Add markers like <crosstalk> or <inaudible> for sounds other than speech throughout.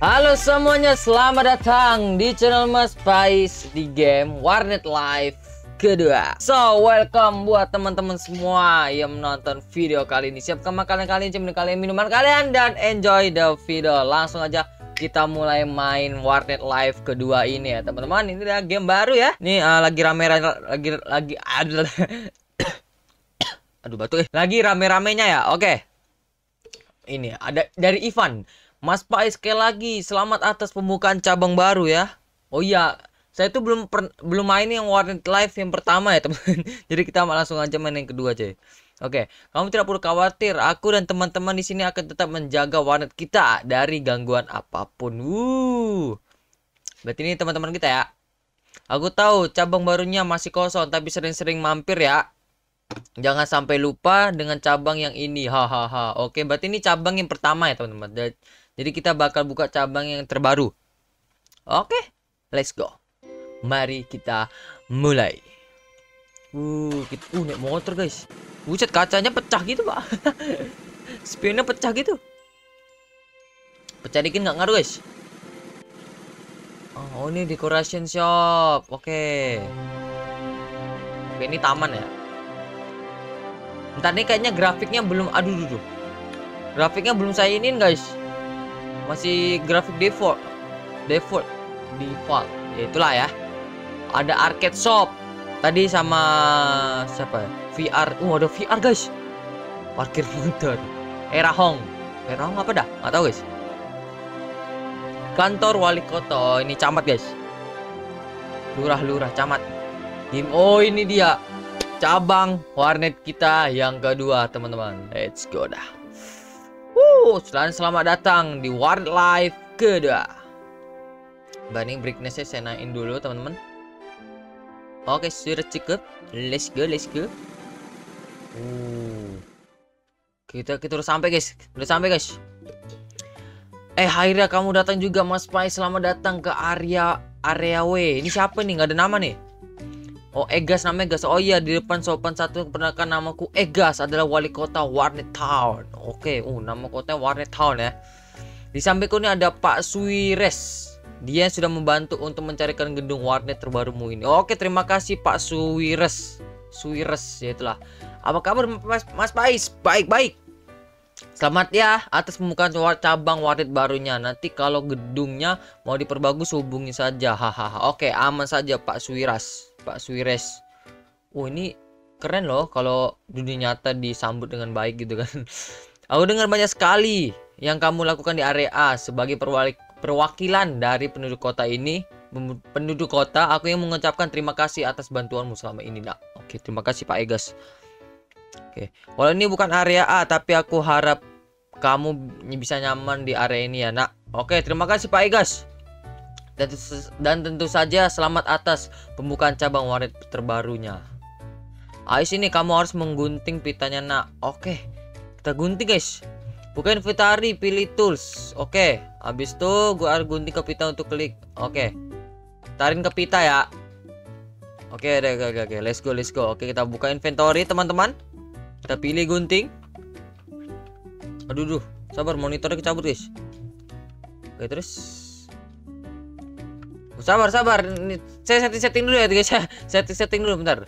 Halo semuanya, selamat datang di channel Mas Pais di game Warnet Live kedua. So, welcome buat teman-teman semua yang menonton video kali ini. Siapkan makanan kalian, cemilan kalian, minuman kalian dan enjoy the video. Langsung aja kita mulai main Warnet Live kedua ini ya, teman-teman. Ini adalah game baru ya. Nih uh, lagi rame lagi lagi aduh aduh batuk eh. Lagi rame-ramenya ya. Oke. Ini ada dari Ivan. Mas Pais sekali lagi selamat atas pembukaan cabang baru ya. Oh iya, saya itu belum per, belum main yang Warnet Live yang pertama ya teman. <laughs> Jadi kita langsung aja main yang kedua cuy. Oke, kamu tidak perlu khawatir. Aku dan teman-teman di sini akan tetap menjaga warnet kita dari gangguan apa pun. Wuh. Berarti ini teman-teman kita ya. Aku tahu cabang barunya masih kosong tapi sering-sering mampir ya. Jangan sampai lupa dengan cabang yang ini. Hahaha. Oke, berarti ini cabang yang pertama ya teman-teman. Jadi kita bakal buka cabang yang terbaru. Oke, let's go. Mari kita mulai. Uh, kita, uh naik motor guys. Buset kacanya pecah gitu pak. <laughs> Spionnya pecah gitu. Pecah dikit nggak ngaruh guys. Oh ini decoration shop. Oke. Oke ini taman ya. Entar nih kayaknya grafiknya belum. Aduh, aduh, aduh. Grafiknya belum saya inin guys. Masih grafik default. Default. Default. Ya itulah ya. Ada arcade shop. Tadi sama siapa ya? VR uh ada VR guys. Parkir motor era Hong. Era Hong apa dah? Nggak tahu guys. Kantor wali kota. Oh, ini camat guys. Lurah-lurah camat. Oh ini dia cabang warnet kita yang kedua teman-teman let's go dah Uh, selamat datang di Warnet Live kedua. Banding brightnessnya saya naikin dulu teman-teman. Oke, sudah cukup. Let's go, let's go. Uh. Kita kita udah sampai guys, udah sampai guys. Eh, akhirnya kamu datang juga Mas Pai. Selamat datang ke area area W. Ini siapa nih? Gak ada nama nih. Oh Egas namanya Egas. Oh iya di depan sopan satu perkenalkan namaku Egas adalah wali kota Warnet Town. Oke uh nama kota Warnet Town ya. Di sampingku ini ada Pak Suires. Dia yang sudah membantu untuk mencarikan gedung warnet terbarumu ini. Oke terima kasih Pak Suires. Suires ya itulah. Apa kabar Mas, Mas Pais Baik-baik. Selamat ya atas pembukaan cabang warnet barunya. Nanti kalau gedungnya mau diperbagus hubungi saja. Hahaha. Oke, aman saja Pak Suiras. Pak Suires. Oh, ini keren loh kalau dunia nyata disambut dengan baik gitu kan. <laughs> Aku dengar banyak sekali yang kamu lakukan di area A sebagai perwakilan dari penduduk kota ini. Penduduk kota, aku yang mengucapkan terima kasih atas bantuanmu selama ini, Nak. Oke, terima kasih Pak Egas. Oke, walau ini bukan area A, tapi aku harap kamu bisa nyaman di area ini ya, nak. Oke, terima kasih Pak Igas. Dan, dan tentu saja selamat atas pembukaan cabang warnet terbarunya. Ayo sini kamu harus menggunting pitanya, nak. Oke, kita gunting guys. Bukan inventari, pilih tools. Oke, habis itu gua harus gunting ke pita untuk klik. Oke, tarin ke pita ya. Oke, oke, oke, oke, let's go, let's go. Oke, kita buka inventory, teman-teman. Kita pilih gunting. Aduh, duh. Sabar, monitornya kecabut, guys. Oke, terus. Sabar, sabar. Ini saya setting-setting dulu ya, guys. Saya setting-setting dulu bentar.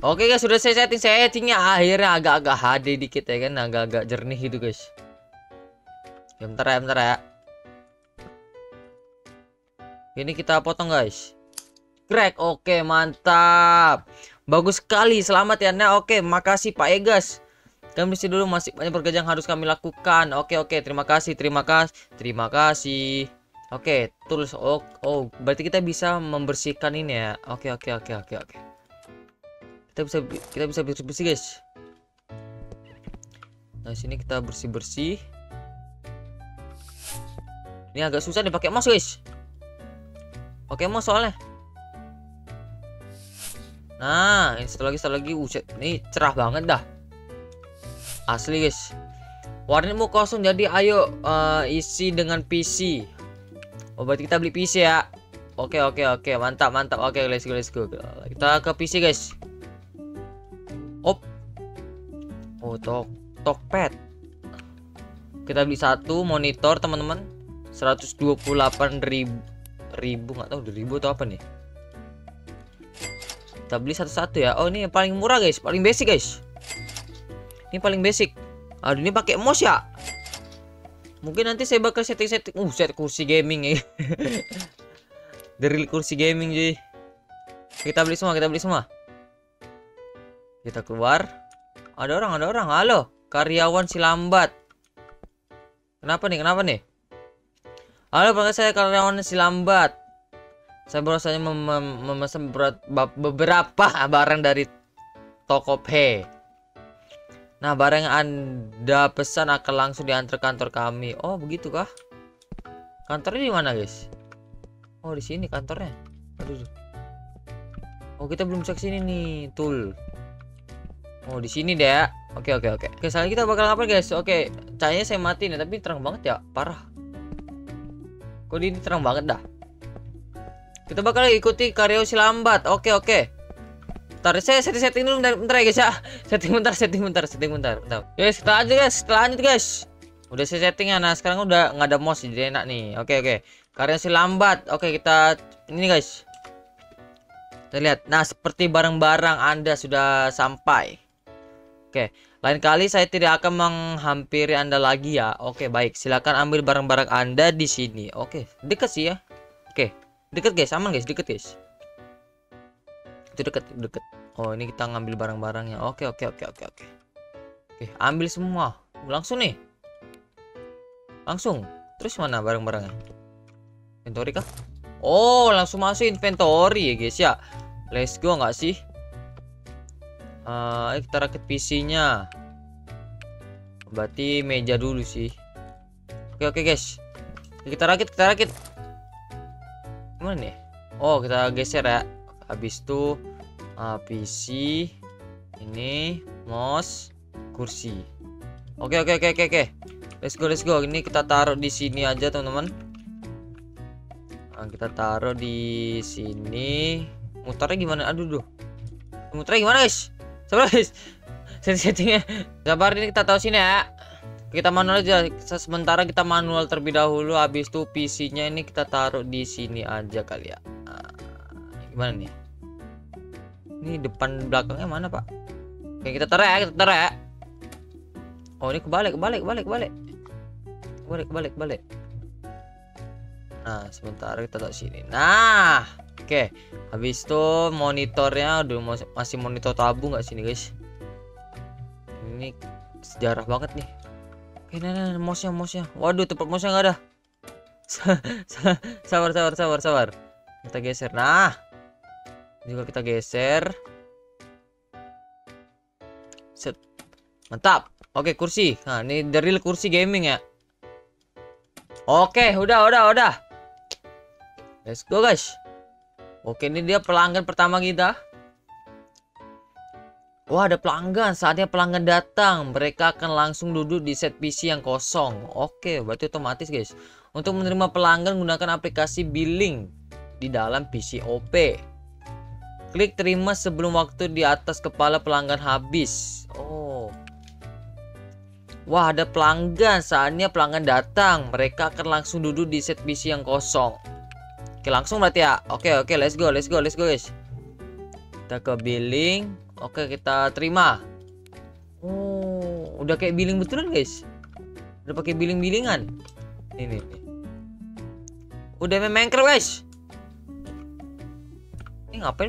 Oke guys, sudah saya setting settingnya akhirnya agak-agak HD dikit ya kan, agak-agak jernih gitu guys. Ya, bentar ya, bentar ya. Ini kita potong guys. Crack, oke mantap. Bagus sekali, selamat ya Nah. Oke, makasih Pak Egas. Kami mesti dulu masih banyak pekerjaan harus kami lakukan. Oke, oke, terima kasih, terima kasih, terima kasih. Oke, tools. Oh, oh, berarti kita bisa membersihkan ini ya. Oke, oke, oke, oke, oke. Kita bisa kita bisa bersih-bersih guys. Nah, sini kita bersih-bersih. Ini agak susah dipakai mouse guys. Pakai mouse soalnya. Nah, ini lagi satu lagi. Uset. Ini cerah banget dah. Asli guys. warnetmu kosong jadi ayo uh, isi dengan PC oh berarti kita beli PC ya? Oke oke oke. Mantap mantap. Oke let's go let's go. Kita ke PC guys. Op. Oh tok tokpad kita beli satu monitor teman-teman. 128 ribu ribu. Nggak tahu ribu atau apa nih kita beli satu-satu ya. Oh ini yang paling murah guys. Paling basic guys. Ini paling basic. Aduh ini pakai mouse ya? Mungkin nanti saya bakal setting-setting. Uh set kursi gaming <laughs> ya dari kursi gaming jadi kita beli semua kita beli semua. Kita keluar. Ada orang ada orang. Halo karyawan si lambat. Kenapa nih kenapa nih? Halo bang saya karyawan si lambat saya baru mem mem memesan beberapa barang dari Tokopedia. Nah, barang yang Anda pesan akan langsung diantar kantor kami. Oh, begitu kah? Kantornya di mana, guys? Oh, di sini kantornya. Aduh. Oh, kita belum cek sini nih, tool. Oh, di sini deh. Oke, oke, oke. Oke, sekarang kita bakal ngapain, guys? Oke, cahayanya saya matiin ya, tapi terang banget ya, parah. Kok ini terang banget dah? Kita bakal ikuti karyo si lambat. Oke, oke. Ntar saya setting setting dulu bentar, bentar ya guys ya. Setting bentar, setting bentar, setting bentar. bentar. Guys, kita aja guys, kita lanjut guys. Udah saya setting ya. Nah, sekarang udah nggak ada mouse jadi enak nih. Oke, oke. Karya si lambat. Oke, kita ini guys. Kita lihat. Nah, seperti barang-barang Anda sudah sampai. Oke, lain kali saya tidak akan menghampiri Anda lagi ya. Oke, baik. Silakan ambil barang-barang Anda di sini. Oke, dekat sih ya. Deket guys, aman guys, deket guys. Itu deket, deket. Oh, ini kita ngambil barang-barangnya. Oke, oke, oke, oke, oke. Oke, ambil semua. Langsung nih. Langsung. Terus mana barang-barangnya? Inventory kah? Oh, langsung masuk inventory ya guys ya. Let's go nggak sih? Uh, kita rakit PC-nya. Berarti meja dulu sih. Oke, oke guys. Kita rakit, kita rakit mana nih oh kita geser ya. Habis itu uh, PC ini mouse kursi. Oke oke oke oke oke. Let's go let's go. Ini kita taruh di sini aja teman-teman. Nah, kita taruh di sini. Muternya gimana? Aduh duh. Muternya gimana guys? Sabar guys. <laughs> Setting-settingnya sabar ini kita tahu sini ya kita manual aja. Sementara kita manual terlebih dahulu habis itu PC-nya ini kita taruh di sini aja kali ya. Nah, gimana nih? Ini depan belakangnya mana pak? Oke kita taruh ya kita taruh ya. Oh ini kebalik kebalik kebalik kebalik. Kebalik kebalik kebalik. Nah sementara kita taruh sini. Nah oke. Habis itu monitornya udah masih monitor tabung nggak sini guys? Ini sejarah banget nih Nah, nah, mouse-nya, mouse-nya. Waduh, tempat mouse-nya nggak ada. <laughs> sabar, sabar, sabar, sabar. Kita geser. Nah. Juga kita geser. Set. Mantap. Oke, kursi. Nah, ini dari kursi gaming ya. Oke, udah, udah, udah. Let's go, guys. Oke, ini dia pelanggan pertama kita. Wah ada pelanggan, saatnya pelanggan datang. Mereka akan langsung duduk di set PC yang kosong. Oke, berarti otomatis guys. Untuk menerima pelanggan gunakan aplikasi billing Di dalam PC OP Klik terima sebelum waktu di atas kepala pelanggan habis. Oh. Wah ada pelanggan, saatnya pelanggan datang. Mereka akan langsung duduk di set PC yang kosong. Oke langsung berarti ya? Oke oke. Let's go let's go let's go guys. Kita ke billing Oke, kita terima. Oh, udah kayak billing betulan, guys. Udah pakai billing-bilingan. Ini nih. Udah main guys. Ini ngapain?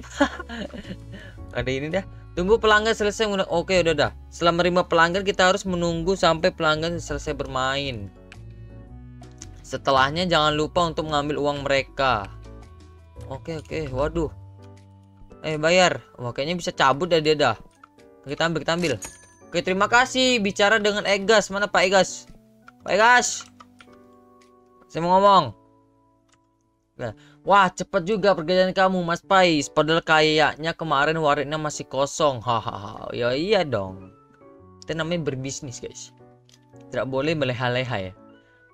<laughs> Ada ini dah. Tunggu pelanggan selesai Oke, udah dah. Setelah menerima pelanggan, kita harus menunggu sampai pelanggan selesai bermain. Setelahnya jangan lupa untuk mengambil uang mereka. Oke, oke. Waduh. Eh bayar. Wah kayaknya bisa cabut dah dia dah. Kita ambil, kita ambil. Oke terima kasih. Bicara dengan Egas. Mana Pak Egas? Pak Egas. Saya mau ngomong. Wah cepat juga pergantian kamu Mas Pais. Padahal kayaknya kemarin waritnya masih kosong. Hahaha. Ya iya dong. Kita namanya berbisnis guys. Tidak boleh meleha-leha ya.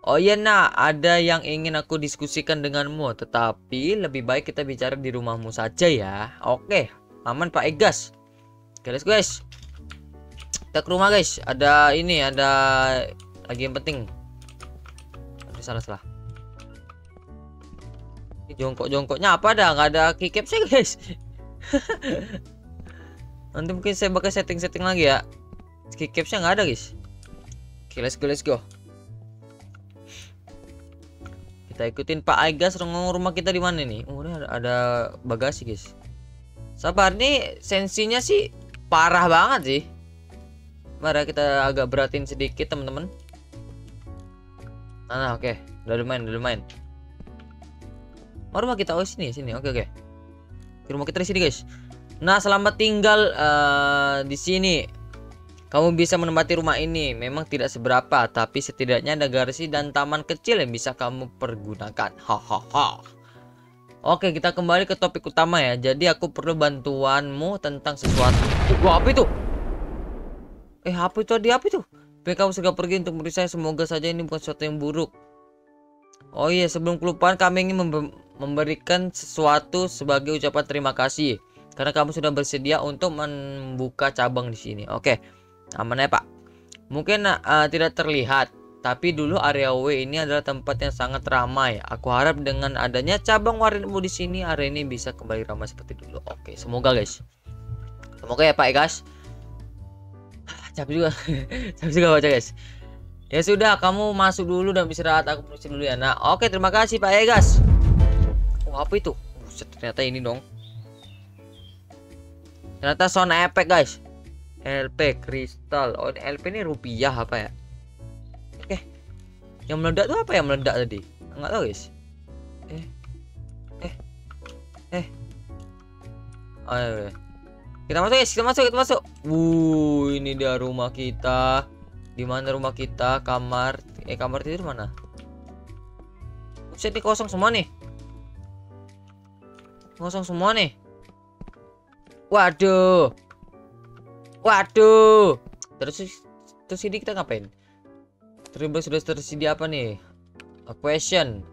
Oh iya nak, ada yang ingin aku diskusikan denganmu, tetapi lebih baik kita bicara di rumahmu saja ya. Oke, aman Pak Egas. Oke, let's guys. Kita ke rumah guys. Ada ini, ada lagi yang penting. Aduh, salah salah. Jongkok-jongkoknya apa dah? Nggak ada keycap sih guys. <laughs> Nanti mungkin saya bakal setting-setting lagi ya. Keycapsnya nggak ada guys. Oke, let's go, let's go. Kita ikutin Pak Aigas rumah kita di mana nih? Oh, ada, ada bagasi, guys. Sabar nih, sensinya sih parah banget sih. Mari kita agak beratin sedikit, teman-teman. Nah, nah oke. Okay. Udah lumayan, udah lumayan. Oh, rumah kita oh sini, sini. Oke, okay, oke. Okay. Rumah kita di sini, guys. Nah, selamat tinggal uh, di sini. Kamu bisa menempati rumah ini. Memang tidak seberapa, tapi setidaknya ada garasi dan taman kecil yang bisa kamu pergunakan. Hahaha. Oke, kita kembali ke topik utama ya. Jadi aku perlu bantuanmu tentang sesuatu. Wah, apa itu? Eh, apa itu tadi apa itu? Baik kamu segera pergi untuk saya. Semoga saja ini bukan sesuatu yang buruk. Oh iya, sebelum kelupaan kami ingin memberikan sesuatu sebagai ucapan terima kasih karena kamu sudah bersedia untuk membuka cabang di sini. Oke aman ya pak mungkin uh, tidak terlihat tapi dulu area W ini adalah tempat yang sangat ramai. Aku harap dengan adanya cabang warinmu di sini, area ini bisa kembali ramai seperti dulu. Oke, semoga guys. Semoga ya Pak ya guys. Capek juga, <laughs> capek juga baca guys. Ya sudah, kamu masuk dulu dan istirahat. Aku pergi dulu ya. Nah, oke terima kasih Pak ya guys. Oh, apa itu? Buset, ternyata ini dong. Ternyata sound efek guys. LP kristal. Oh LP ini rupiah apa ya? Oke. Yang meledak tuh apa yang meledak tadi? Nggak tahu guys. Eh. Eh. Eh. Oh, iya, iya. kita masuk guys. Kita masuk kita masuk. Wuh ini dia rumah kita. Di mana rumah kita? Kamar. Eh kamar tidur mana? Buset ini kosong semua nih. Kosong semua nih. Waduh Waduh. Terus terus ini kita ngapain? Terus sudah tersedia apa nih? A question.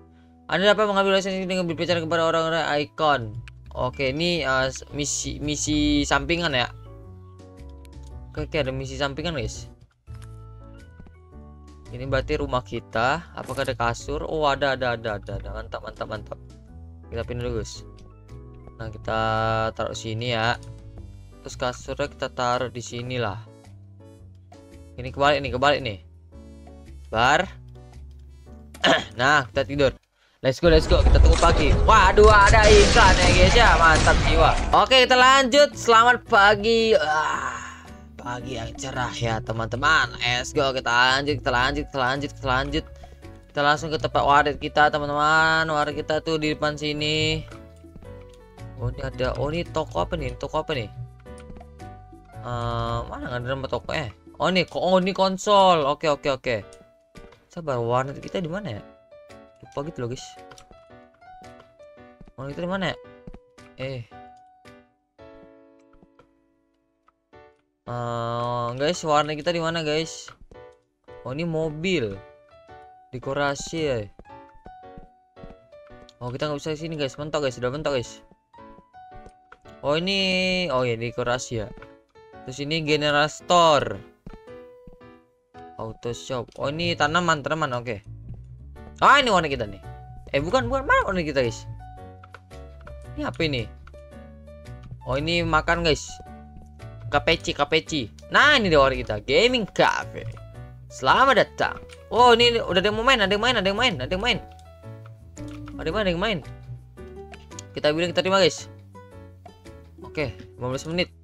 Anda dapat mengambil lisensi dengan berbicara kepada orang-orang icon. Oke, ini uh, misi misi sampingan ya. Oke, oke, ada misi sampingan, guys. Ini berarti rumah kita. Apakah ada kasur? Oh, ada, ada, ada, ada, ada. Mantap, mantap, mantap. Kita pindah dulu, guys. Nah, kita taruh sini ya terus kasurnya kita taruh di sini lah ini kebalik nih kebalik nih bar <clears throat> nah kita tidur Let's go, let's go. Kita tunggu pagi. Waduh, ada iklan ya guys ya. Mantap jiwa. Oke, kita lanjut. Selamat pagi. Ah, pagi yang cerah ya teman-teman. Let's go. Kita lanjut, kita lanjut, kita lanjut, kita lanjut. Kita langsung ke tempat waret kita teman-teman. Waret kita tuh di depan sini. Oh ini ada. Oh ini toko apa nih? Toko apa nih? Uh, mana nggak ada nama toko eh? Oh nih oh ini konsol. Oke oke oke. Sabar warnet kita di mana ya? Lupa gitu loh guys. Warnet kita di mana ya? Eh. Uh, guys warnet kita di mana guys? Oh ini mobil. Dekorasi ya oh kita nggak bisa sini guys. Mentok guys. Sudah mentok guys. Oh ini oh ya dekorasi ya Terus ini general store. Auto shop. Oh ini tanaman, tanaman. Oke. Okay. Ah ini warna kita nih. Eh bukan bukan mana warna kita guys. Ini apa ini? Oh ini makan guys. Kapeci kapeci. Nah ini dia warna kita. Gaming cafe. Selamat datang. Oh ini udah ada yang mau main, ada yang main, ada yang main, ada yang main. Ada yang main, ada yang main. Kita bilang kita terima guys. Oke, 15 menit.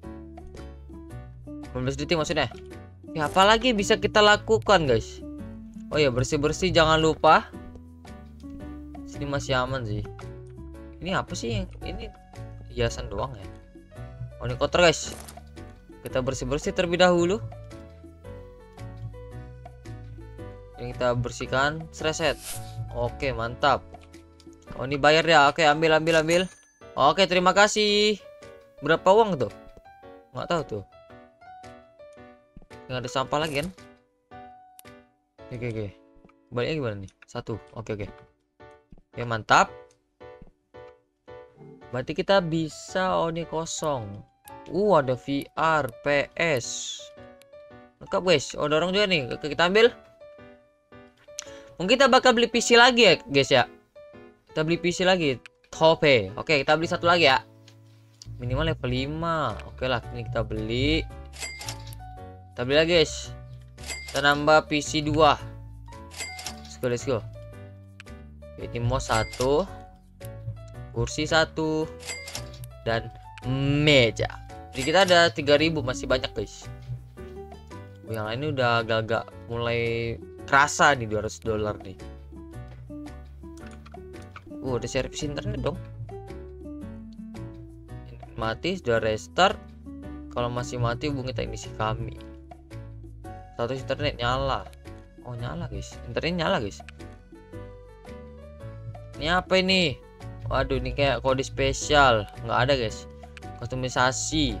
15 detik maksudnya? Ya apalagi bisa kita lakukan guys? Oh ya bersih-bersih jangan lupa. Sini masih aman sih. Ini apa sih ini hiasan doang ya? Oh ini kotor guys. Kita bersih-bersih terlebih dahulu. Yang kita bersihkan reset oke mantap. Oh ini bayar ya. Oke ambil ambil ambil. Oke terima kasih. Berapa uang tuh? Nggak tahu tuh nggak ada sampah lagi kan Oke, oke. Baliknya gimana nih? Satu. Oke, oke. Oke, mantap. Berarti kita bisa oh ini kosong. Uh, ada VR, PS. Lengkap guys. Oh, dorong juga nih. Kita ambil. Mungkin kita bakal beli PC lagi ya, guys ya. Kita beli PC lagi. Tope. Oke, kita beli satu lagi ya. Minimal level 5. Oke lah, ini kita beli. Beli lagi, guys. Kita nambah PC 2. Let's go, let's go. Mouse satu, kursi satu, dan meja. Jadi kita ada 3000 masih banyak guys. Yang lain ini udah agak-agak mulai kerasa nih 200 dolar nih. Uh, ada servis internet dong. Mati sudah restart. Kalau masih mati hubungi teknisi kami. Status internet nyala. Oh nyala guys. Internet nyala guys. Ini apa ini? Waduh ini kayak kode spesial. Nggak ada guys. Kustomisasi.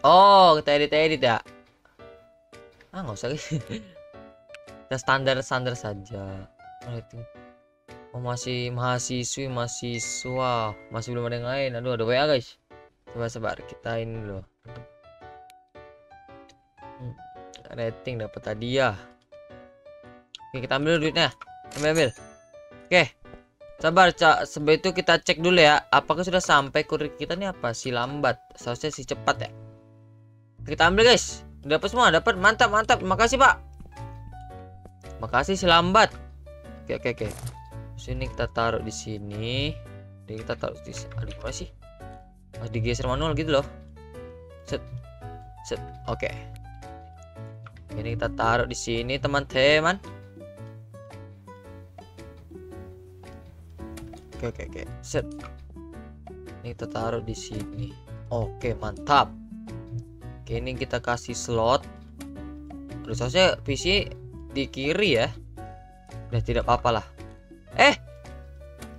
Oh kita edit edit ya. Ah nggak usah guys. <laughs> kita standar standar saja. Oh masih mahasiswi mahasiswa masih belum ada yang lain. Aduh ada WA guys. Coba sebar kita ini loh. Rating dapat hadiah. Oke kita ambil duitnya. Ambil ambil. Oke. Sabar, Cak. Sebelum itu kita cek dulu ya. Apakah sudah sampai kurir kita nih apa? Si lambat. Seharusnya si cepat ya. Kita ambil, guys. Dapat semua, dapat. Mantap, mantap. Makasih, Pak. Makasih si lambat. Oke, oke, oke. Sini kita taruh di sini. Jadi kita taruh di sini. Aduh, apa sih? Oh, digeser manual gitu loh. Set. Set. Oke. Ini kita taruh di sini, teman-teman. Oke oke oke. Set. Ini kita taruh di sini. Oke, mantap. Oke, ini kita kasih slot. Terus saja PC di kiri ya. Udah tidak apa-apa lah. Eh.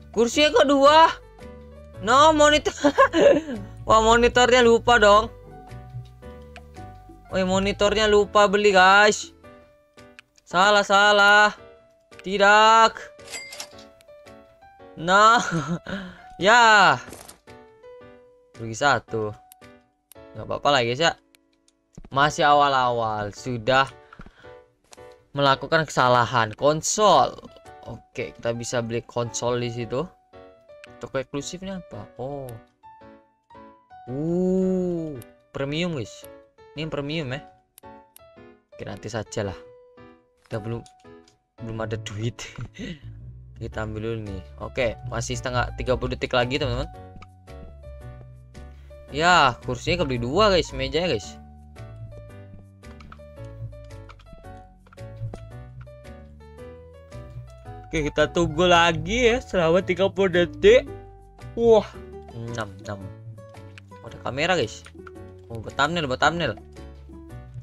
Kursinya kok dua? No, monitor. <laughs> Wah, monitornya lupa dong. Woi, monitornya lupa beli, guys. Salah, salah. Tidak. Nah, <laughs> ya. Rugi satu. Nggak apa-apa lah guys ya. Masih awal-awal sudah melakukan kesalahan konsol. Oke, kita bisa beli konsol di situ. Toko eksklusifnya apa? Oh. Uh, premium guys. Ini yang premium ya. Oke, nanti saja lah. Kita belum belum ada duit. <laughs> kita ambil dulu nih. Oke masih setengah 30 detik lagi teman-teman. Ya kursinya kebeli dua guys. Mejanya guys. Oke kita tunggu lagi ya selama 30 detik. Wah. 6 6 Ada kamera guys Oh buat thumbnail buat thumbnail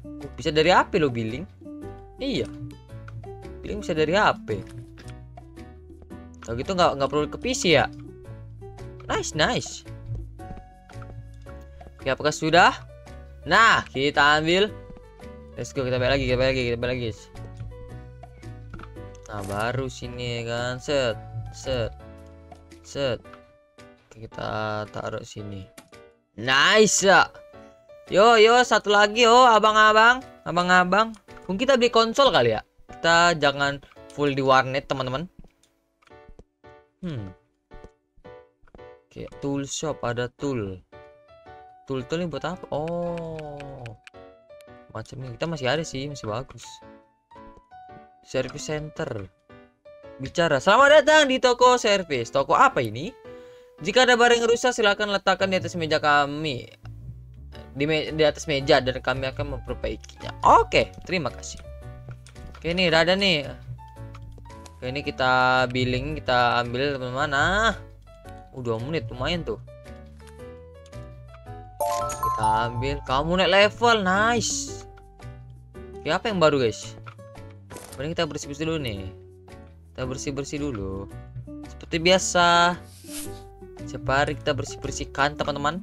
oh, Bisa dari HP lo billing Iya Billing bisa dari HP kalau gitu nggak nggak perlu ke PC ya. Nice, nice. Oke, apakah sudah? Nah, kita ambil. Let's go, kita balik lagi, kita balik lagi, kita balik lagi. Nah, baru sini kan, set, set, set. Kita taruh sini. Nice ya. Yo, yo, satu lagi, yo, abang-abang, abang-abang. Mungkin kita beli konsol kali ya. Kita jangan full di warnet, teman-teman. Hmm. Kayak tool shop ada tool. Tool tool ini buat apa? Oh. Macam ini kita masih ada sih, masih bagus. Service center. Bicara. Selamat datang di toko service. Toko apa ini? Jika ada barang rusak silahkan letakkan di atas meja kami. Di, di atas meja dan kami akan memperbaikinya. Oke, terima kasih. Oke, ini ada nih Oke, ini kita billing, kita ambil teman-teman. Nah, udah menit lumayan tuh. Kita ambil, kamu naik level, nice. Oke, apa yang baru guys? Mending kita bersih-bersih dulu nih. Kita bersih-bersih dulu. Seperti biasa. Setiap hari kita bersih-bersihkan teman-teman.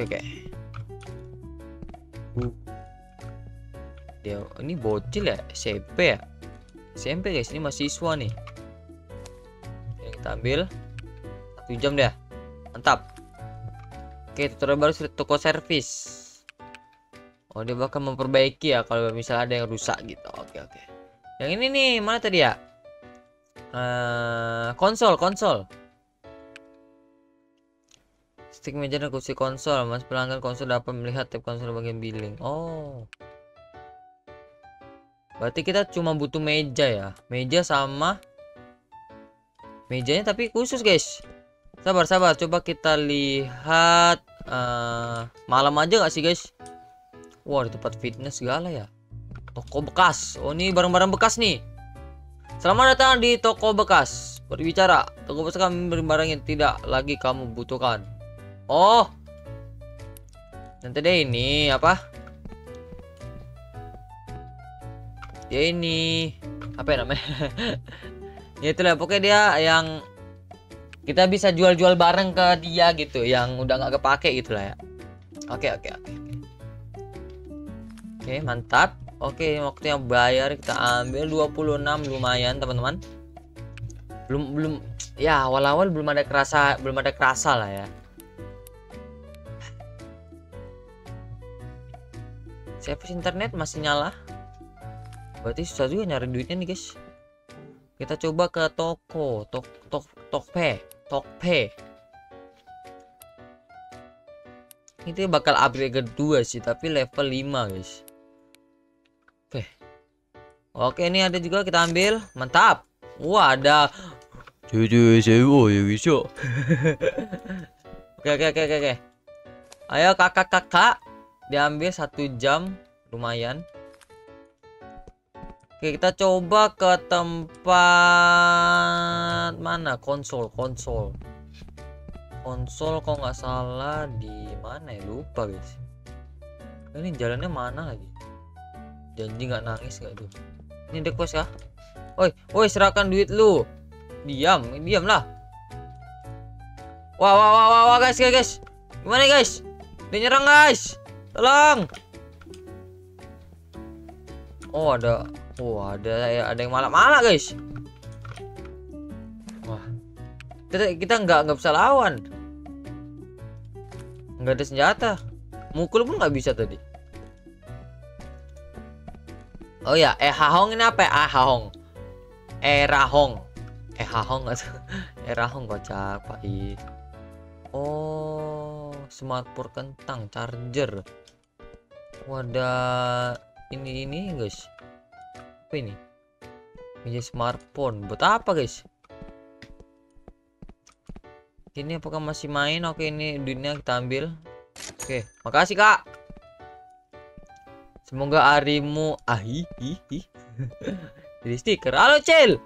Oke, oke. Uh. dia ini bocil ya? SMP ya? SMP guys ini mahasiswa nih. Oke, kita ambil satu jam deh mantap. Oke tutorial baru toko servis. Oh dia bakal memperbaiki ya kalau misalnya ada yang rusak gitu. Oke oke. Yang ini nih mana tadi ya? Uh, konsol konsol stick meja dan kursi konsol mas. Pelanggan konsol dapat melihat tab konsol bagian billing. Oh. Berarti kita cuma butuh meja ya? Meja sama mejanya tapi khusus guys. Sabar sabar. Coba kita lihat uh, malam aja gak sih guys? Wah di tempat fitness segala ya? Toko bekas. Oh ini barang-barang bekas nih. Selamat datang di toko bekas. Berbicara toko bekas kami barang yang tidak lagi kamu butuhkan oh. Nanti deh ini apa? Ya ini apa ya namanya? <laughs> Ya itulah pokoknya dia yang kita bisa jual-jual bareng ke dia gitu yang udah nggak kepake gitu lah ya. Oke oke oke oke. Mantap. Oke waktunya bayar kita ambil 26 lumayan teman-teman. Belum belum ya awal-awal belum ada kerasa belum ada kerasa lah ya service internet masih nyala. Berarti susah juga nyari duitnya nih guys. Kita coba ke toko tok tok tokpe tokpe. Itu bakal upgrade kedua sih tapi level 5 guys. Oke. Oke ini ada juga kita ambil. Mantap. Wah ada sewa ya <laughs> oke oke oke oke. Ayo kakak kakak diambil satu jam lumayan Oke, kita coba ke tempat mana? Konsol, konsol. Konsol kok nggak salah di mana ya? Lupa, guys. Ini jalannya mana lagi? Janji nggak nangis nggak tuh? Ini request kah? Oi, woi serahkan duit lu. Diam, diam lah. Wah, wah, wah, wah, guys, guys, guys. Gimana guys? Dia nyerang guys. Tolong. Oh, ada Wah, ada ada yang malak-malak, guys. Wah. Kita kita nggak nggak bisa lawan. Nggak ada senjata. Mukul pun nggak bisa tadi. Oh ya, eh hahong ini apa ya? Ah hahong. Eh rahong. Eh hahong nggak <laughs> Eh rahong kocak, Pak. Oh, smartphone kentang charger. Wadah ini ini guys. Apa ini? Meja smartphone. Buat apa guys? Ini apakah masih main? Oke ini duitnya kita ambil. Oke makasih kak. Semoga harimu ahi hi <laughs> jadi stiker. Halo cel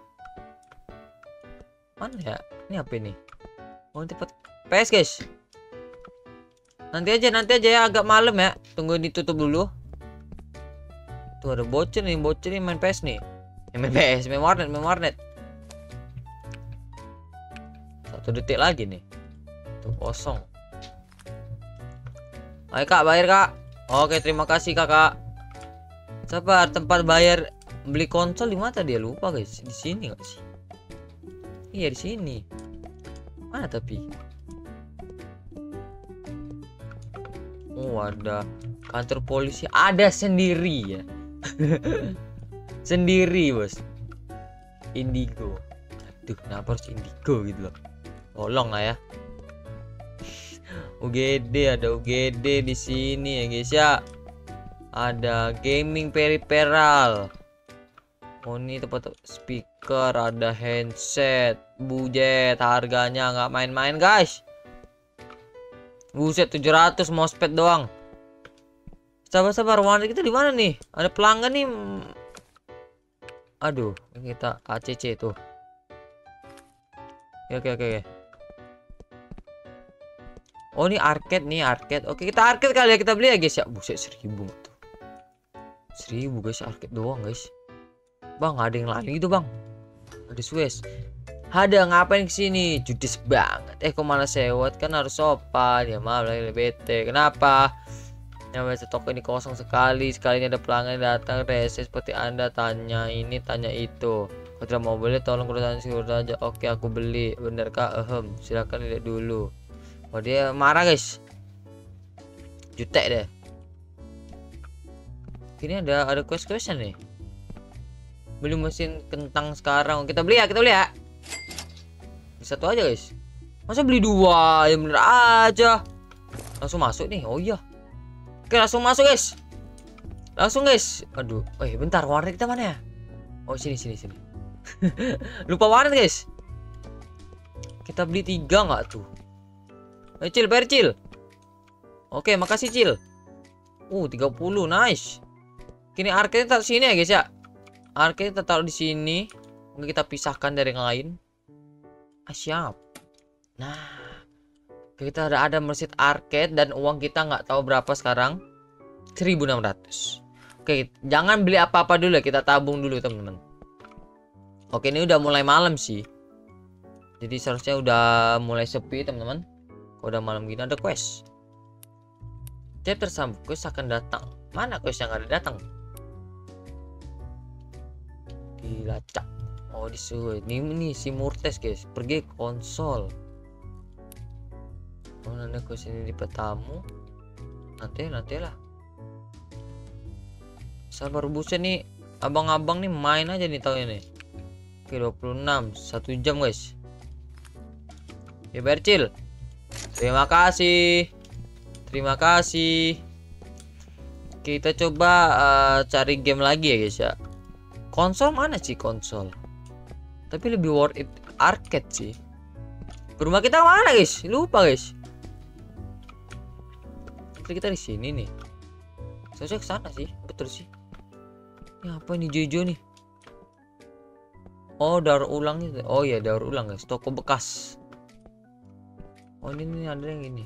mana ya? Ini apa ini? Oh tempat PS guys nanti aja nanti aja ya agak malam ya tunggu ditutup dulu Tuh ada bocor nih, bocor nih main PS nih. Ya, main PS, main warnet, main warnet. Satu detik lagi nih. Tuh kosong. Ayo kak, bayar kak. Oke, terima kasih kakak. Sabar, tempat bayar beli konsol di mana dia lupa guys? Di sini nggak sih? Iya di sini. Mana tapi? Ada kantor polisi ada sendiri ya. <laughs> sendiri bos. Indigo. Aduh kenapa harus indigo gitu loh? Tolong lah ya. <laughs> UGD ada UGD di sini ya guys ya. Ada gaming peripheral. Oh ini tempat speaker ada handset. Budget harganya nggak main-main guys buset 700 mousepad doang Sabar-sabar, warna kita di mana nih? Ada pelanggan nih. Aduh, kita ACC tuh. Oke, oke, oke. Oh, ini arcade nih, arcade. Oke, kita arcade kali ya kita beli ya, guys ya. Buset, seribu tuh. Seribu guys, arcade doang, guys. Bang, ada yang lain gitu, Bang. Ada Suez. Ada ngapain sini? Judis banget. Eh, kok malah sewot? Kan harus sopan. Ya maaf lagi bete. Kenapa? Ya biasa toko ini kosong sekali. Sekalinya ada pelanggan datang rese seperti anda. Tanya ini tanya itu. Kalau tidak mau beli tolong kerusakan seluruh aja. Oke aku beli. Bener kak? Ehem Silakan lihat dulu. Oh dia marah guys. Jutek deh. Ini ada ada quest question nih. Beli mesin kentang sekarang. Kita beli ya kita beli ya Satu aja guys. Masa beli dua? Ya bener aja. Langsung masuk nih. Oh iya. Oke langsung masuk guys. Langsung guys. Aduh. Eh bentar. Warnet kita mana ya? Oh sini sini sini. <laughs> Lupa warnet guys. Kita beli tiga nggak tuh? Eh cil bayar cil. Oke makasih cil. Uh 30 nice. Kini arcade taruh sini ya guys ya. Arcade kita taruh di sini Mungkin kita pisahkan dari yang lain. Ah, Siap. Nah kita ada ada mesin arcade dan uang kita nggak tahu berapa sekarang. 1600 Oke jangan beli apa-apa dulu kita tabung dulu teman-teman. Oke ini udah mulai malam sih. Jadi seharusnya udah mulai sepi teman-teman. Kalau udah malam gini ada quest. Chapter tersambung quest akan datang. Mana quest yang ada datang? Dilacak oh disuruh ini nih si Murtes guys. Pergi konsol. Oh nanti ke sini di petamu. Nanti nanti lah. Sabar buset nih. Abang-abang nih main aja nih tahun ini. Oke 26 satu jam guys. Ya Bercil terima kasih. Terima kasih. Kita coba uh, cari game lagi ya guys ya. Konsol mana sih konsol tapi lebih worth it arcade sih. Rumah kita mana guys? Lupa guys. Kita di sini nih. Saya ke sana sih betul sih. Ini apa ini Jojo nih? Oh daur ulang itu oh ya daur ulang guys. Toko bekas. Oh ini nih ada yang ini.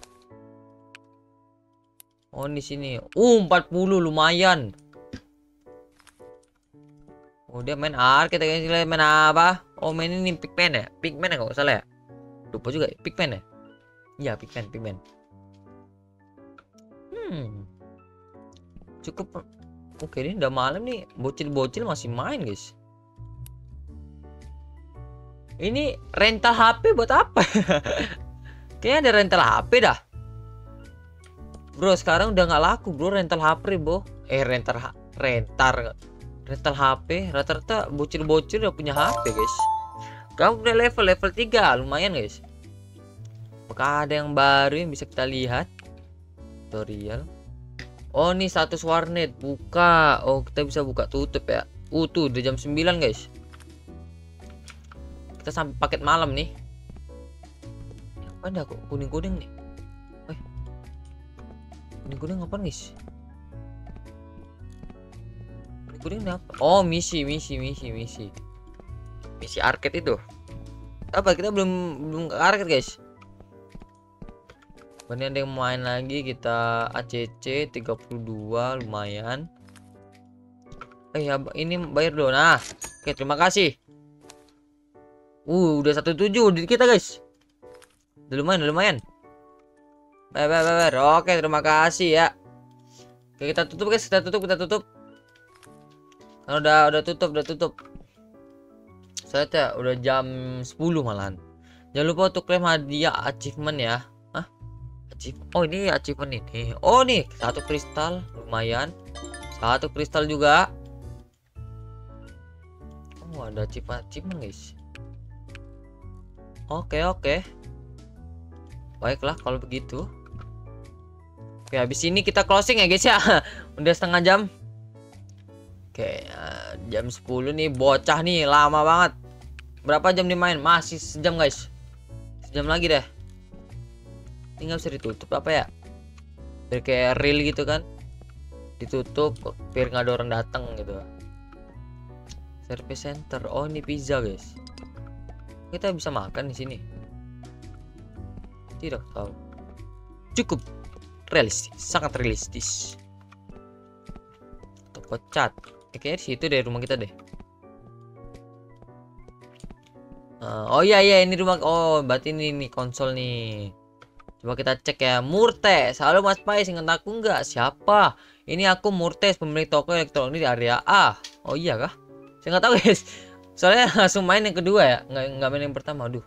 Oh di sini. Uh 40 lumayan. Oh dia main arcade guys. Main apa oh main ini Pikmin ya? Pikmin ya kalau salah ya? Lupa juga Pikmin ya? Iya Pikmin Pikmin Hmm. Cukup Oke ini udah malam nih. Bocil-bocil masih main guys. Ini rental HP buat apa? <laughs> Kayaknya ada rental HP dah. Bro sekarang udah nggak laku bro rental HP bro. Eh rental rentar rental HP rata-rata bocil-bocil udah punya HP guys. Kamu udah level level 3 lumayan guys. Apakah ada yang baru yang bisa kita lihat? Tutorial. Oh ini status warnet. Buka. Oh kita bisa buka tutup ya. Uh tuh udah jam 9 guys. Kita sampai paket malam nih. Ada kok? Kuning kuning nih. Eh kuning kuning apa guys kuning apa? Oh misi misi misi misi misi arcade itu. Apa? Kita belum belum ke arcade guys. Ini ada yang main lagi. Kita ACC 32 lumayan. Eh ya ini bayar dulu nah oke terima kasih. Uh udah satu tujuh di kita guys. Udah lumayan udah lumayan. Bayar bayar bayar. Oke terima kasih ya. Oke kita tutup guys. Kita tutup kita tutup kan udah udah tutup udah tutup. Saya udah jam 10 malahan. Jangan lupa untuk klaim hadiah achievement ya. Oh ini achievement ini. Oh nih satu kristal lumayan. Satu kristal juga. Oh ada achievement achievement guys. Oke oke. Baiklah kalau begitu. Oke habis ini kita closing ya guys ya. <laughs> Udah setengah jam oke uh, jam 10 nih bocah nih lama banget. Berapa jam dimain? Masih sejam guys. Sejam lagi deh. Tinggal bisa ditutup apa ya? Biar kayak real gitu kan. Ditutup biar nggak ada orang datang gitu. Service center. Oh ini pizza guys. Kita bisa makan di sini. Tidak tahu. Cukup realistis sangat realistis. Toko cat kayaknya di situ deh rumah kita deh uh, oh iya iya ini rumah oh berarti ini nih konsol nih Coba kita cek ya. Murtes. Halo Mas Pais, ingat aku nggak? Siapa? Ini aku Murtes, pemilik toko elektronik di area A. Oh iya kah? Saya nggak tahu guys. Soalnya <laughs> langsung main yang kedua ya, nggak nggak main yang pertama. Aduh.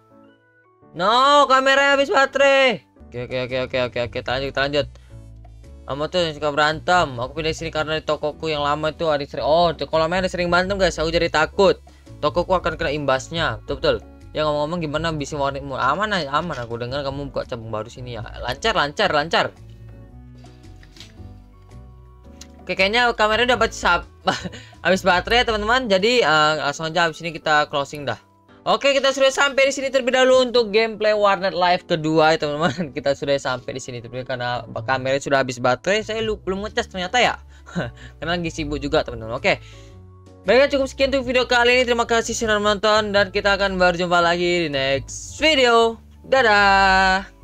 No, kamera habis baterai. Oke oke oke oke oke oke. Kita lanjut kita lanjut. Kamu tuh yang suka berantem. Aku pindah sini karena di tokoku yang lama itu ada sering. Oh, kalau main ada sering berantem guys. Aku jadi takut. Tokoku akan kena imbasnya. Betul betul. Ya ngomong-ngomong gimana bisnis warnetmu? Aman aman aku dengar kamu buka cabang baru sini ya. Lancar lancar lancar. Oke kayaknya kamera udah <laughs> habis baterai ya teman-teman. Jadi uh, langsung aja habis ini kita closing dah. Oke, kita sudah sampai di sini terlebih dahulu untuk gameplay Warnet Live kedua ya teman-teman. <laughs> Kita sudah sampai di sini tapi karena kamera sudah habis baterai, saya belum ngecas ternyata ya. <laughs> karena lagi sibuk juga teman-teman. Oke. Baiklah cukup sekian untuk video kali ini. Terima kasih sudah menonton dan kita akan berjumpa lagi di next video. Dadah.